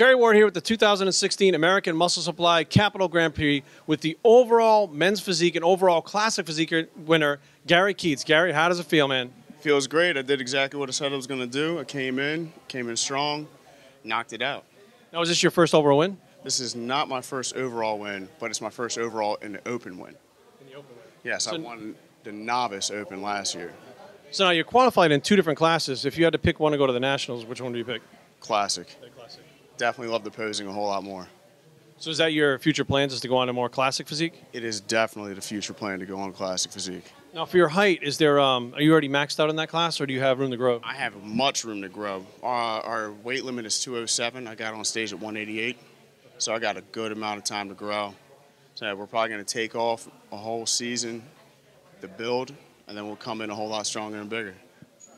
Ward here with the 2016 American Muscle Supply Capitol Grand Prix with the overall men's physique and overall classic physique winner, Gary Keatts. Gary, how does it feel, man? Feels great. I did exactly what I said I was going to do. I came in, came in strong, knocked it out. Now, is this your first overall win? This is not my first overall win, but it's my first overall in the open win. In the open win. Yes, So- I won the novice open last year. So now you're qualified in two different classes. If you had to pick one to go to the Nationals, which one do you pick? Classic. Definitely love the posing a whole lot more. So is that your future plans is to go on to more classic physique? It is definitely the future plan to go on classic physique. Now, for your height, is there um, are you already maxed out in that class, or do you have room to grow? I have much room to grow. Uh, our weight limit is 207. I got on stage at 188, so I got a good amount of time to grow. So we're probably going to take off a whole season, the build, and then we'll come in a whole lot stronger and bigger.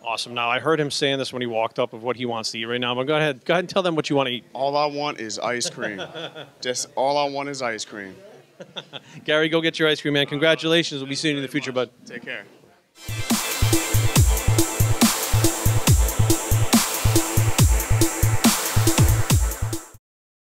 Awesome. Now I heard him saying this when he walked up of what he wants to eat right now. But go ahead, go ahead and tell them what you want to eat. All I want is ice cream. Just all I want is ice cream. Gary, go get your ice cream, man. Congratulations. We'll be seeing you in the future, bud. Take care.